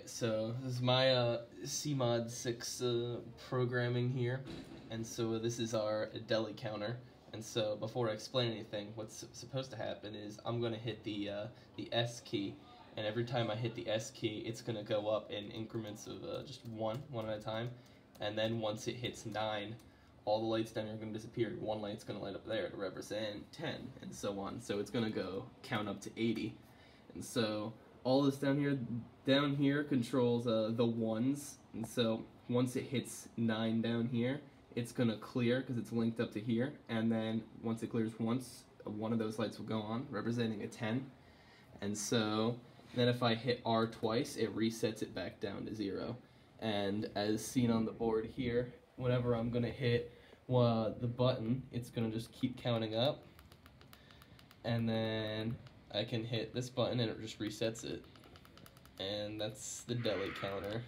Alright, so this is my uh, CMOD 6 uh, programming here, and so this is our deli counter. And so before I explain anything, what's supposed to happen is I'm going to hit the, uh, the S key, and every time I hit the S key, it's going to go up in increments of uh, just one, one at a time, and then once it hits 9, all the lights down here are going to disappear. One light's going to light up there to represent 10, and so on. So it's going to go count up to 80. And so all this down here, down here controls uh, the ones, and so once it hits nine down here, it's gonna clear because it's linked up to here, and then once it clears once, one of those lights will go on, representing a 10, and so then if I hit R twice, it resets it back down to zero, and as seen on the board here, whenever I'm gonna hit uh, the button, it's gonna just keep counting up, and then I can hit this button and it just resets it. And that's the deli counter.